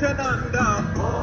شنندم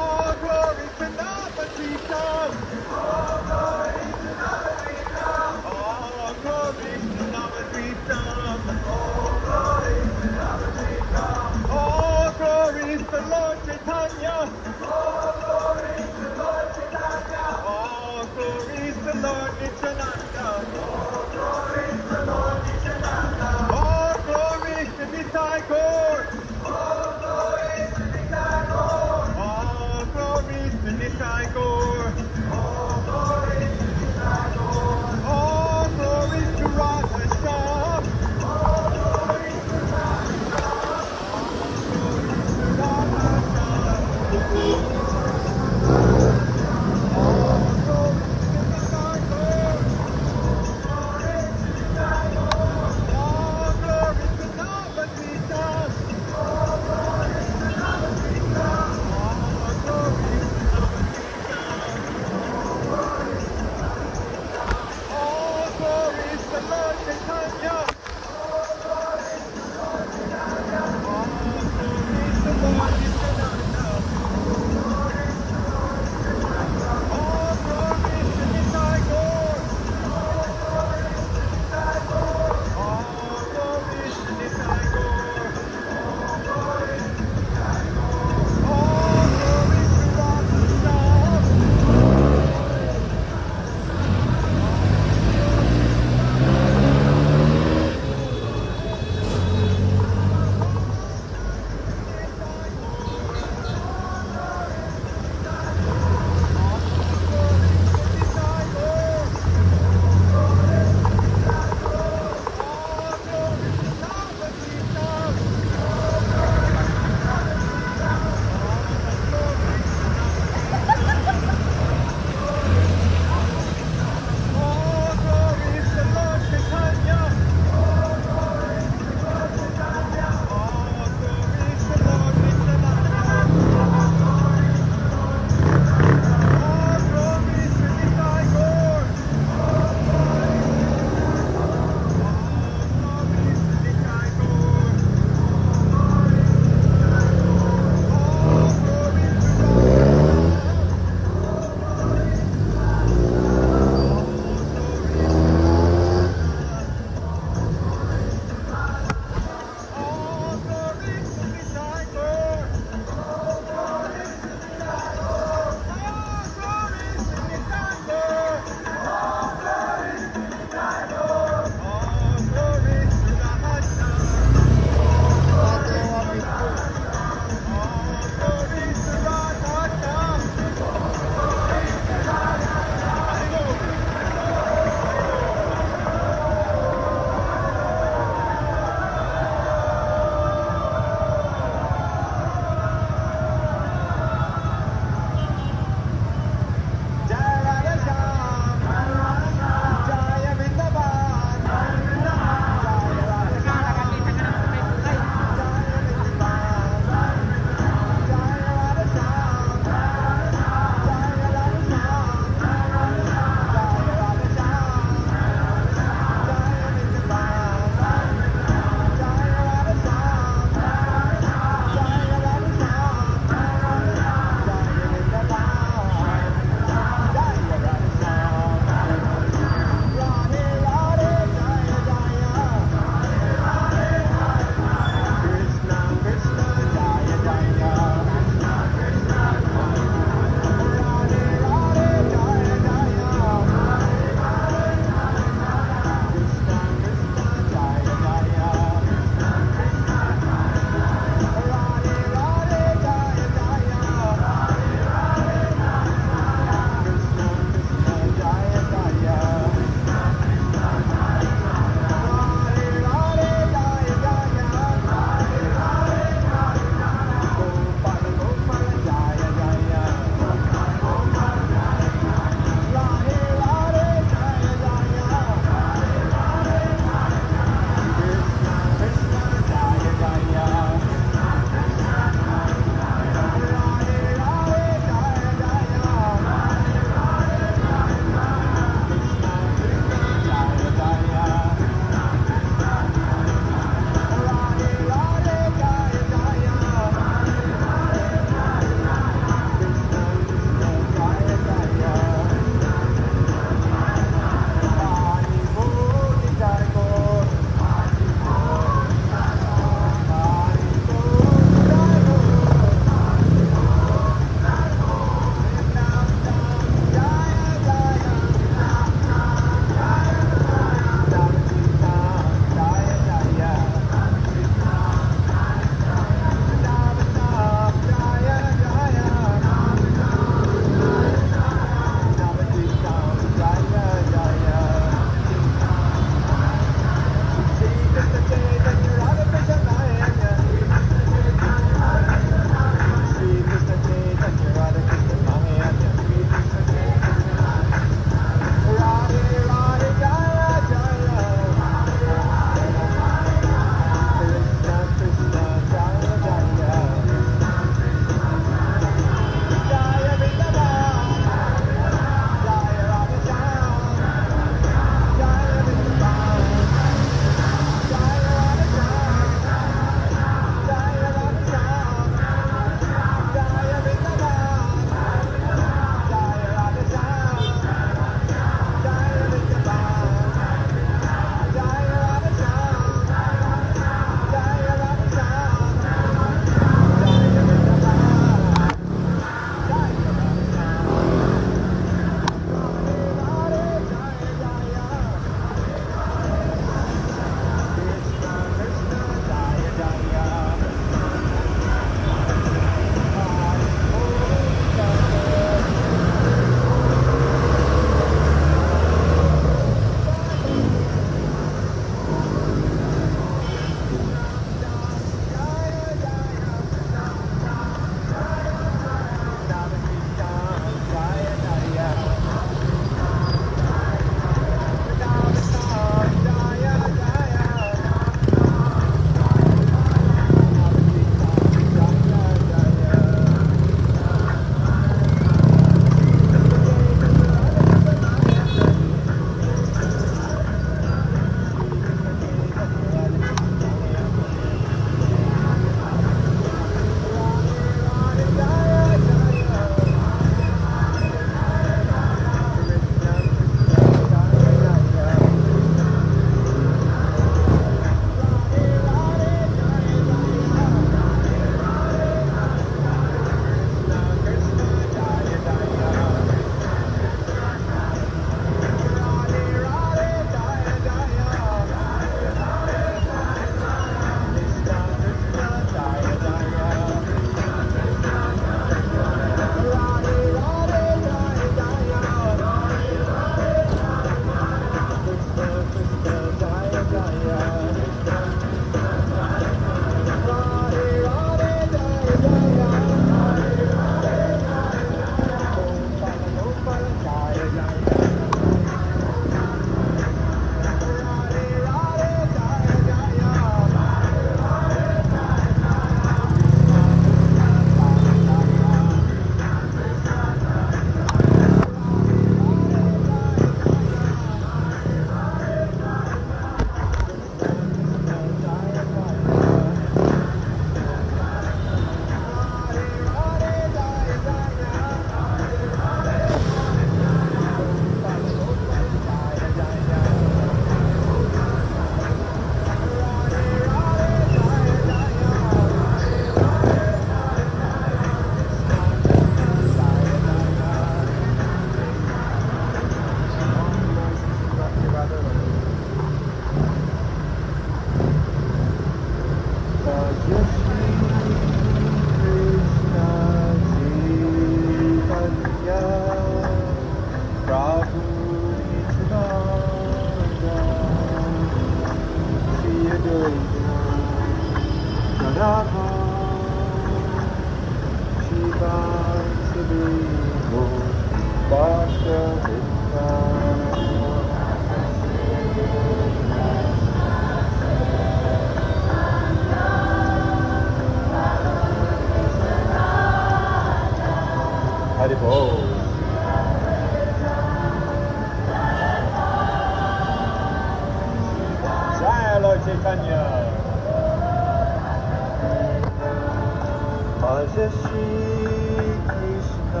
अय श्रीकृष्ण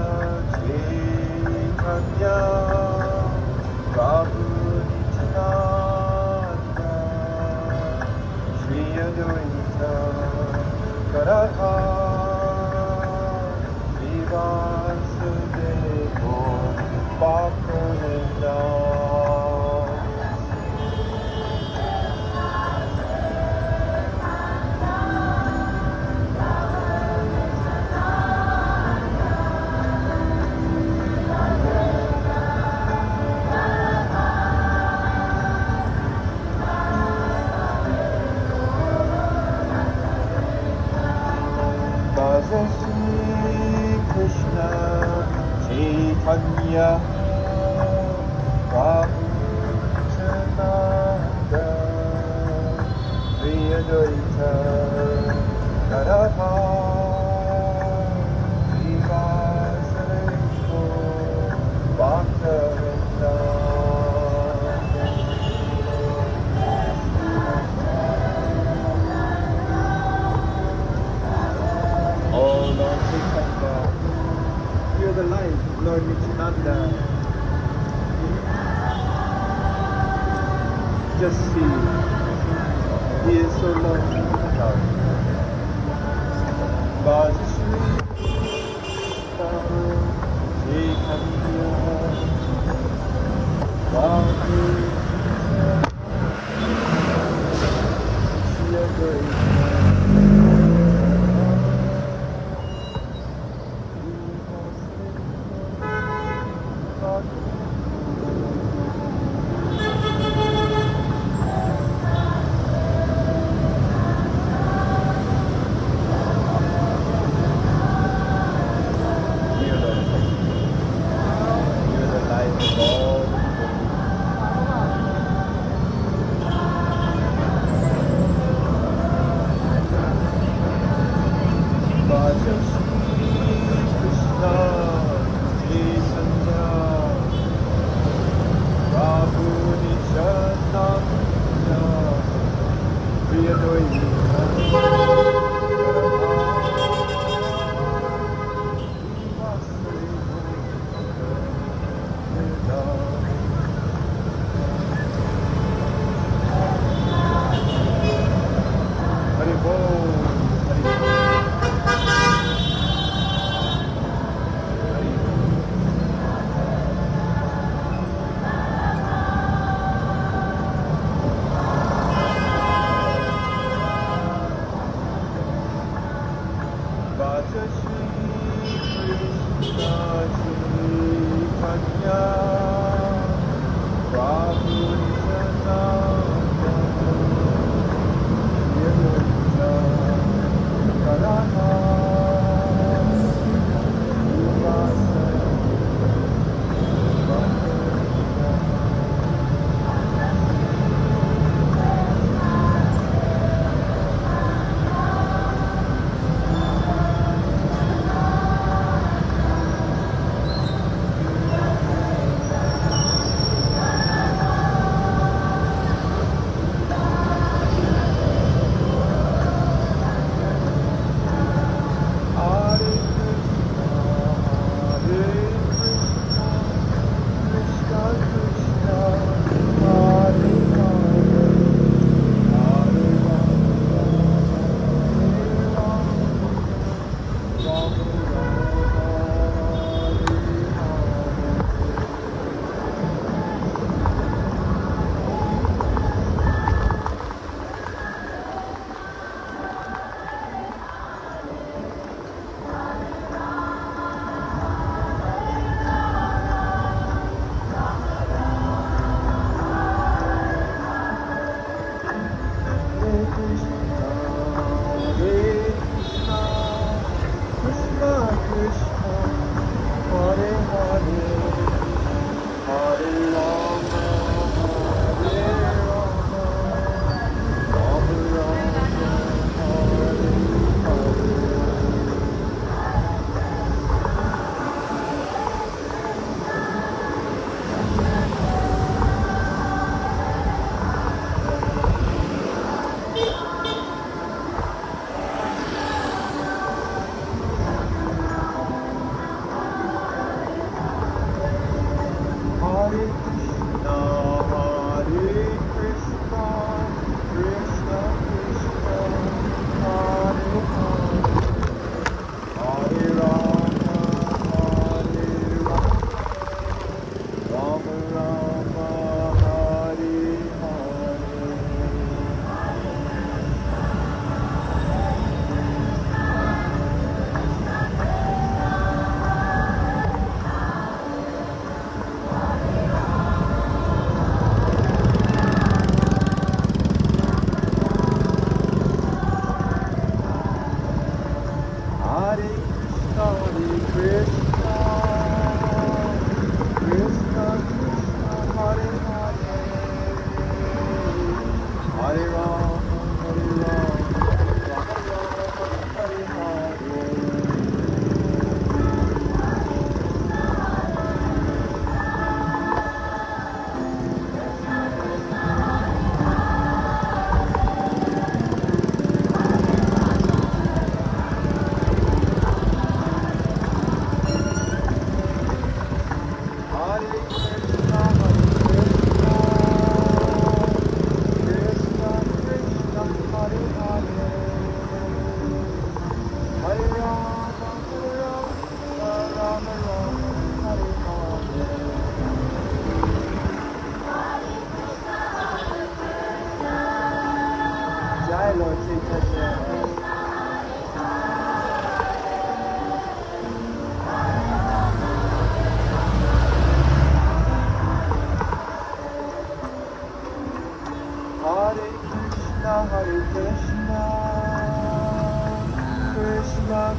श्रीभत्या बादु इच्छा गा श्रीयदुरि करः शिवासुदेवो पाप Chaitanya Prabhu Nityananda Shri Advaita Just see, he is so lovely. Bhaja Shri Krishna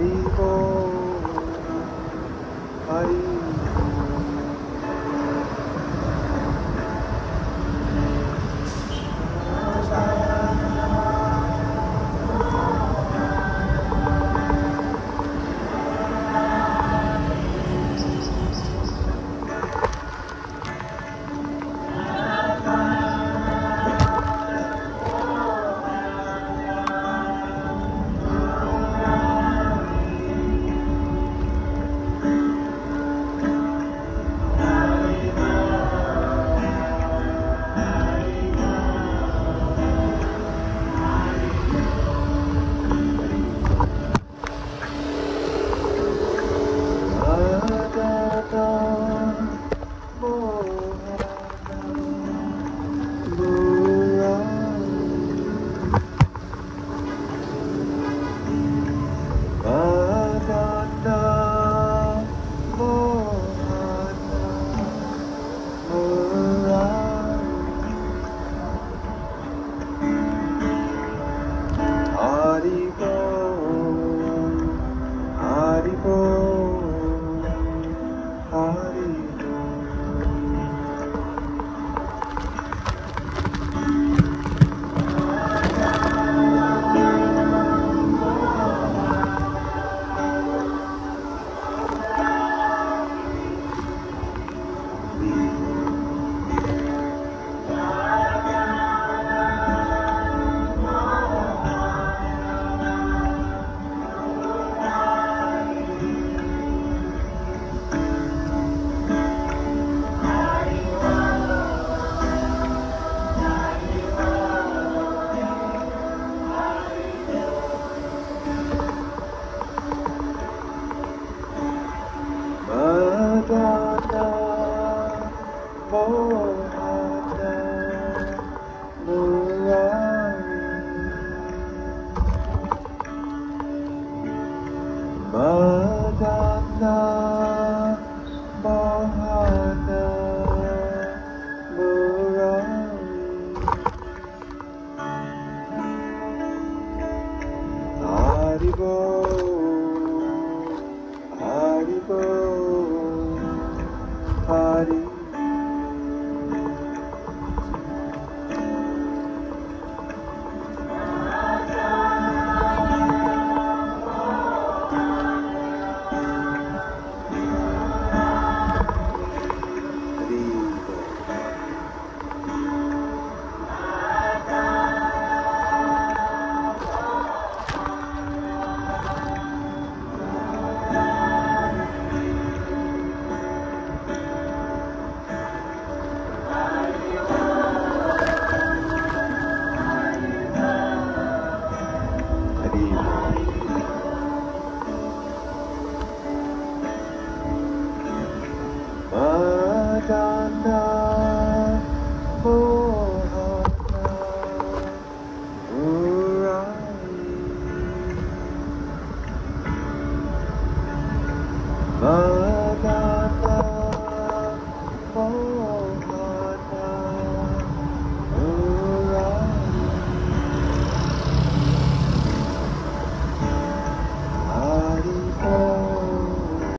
Haribo. Madana,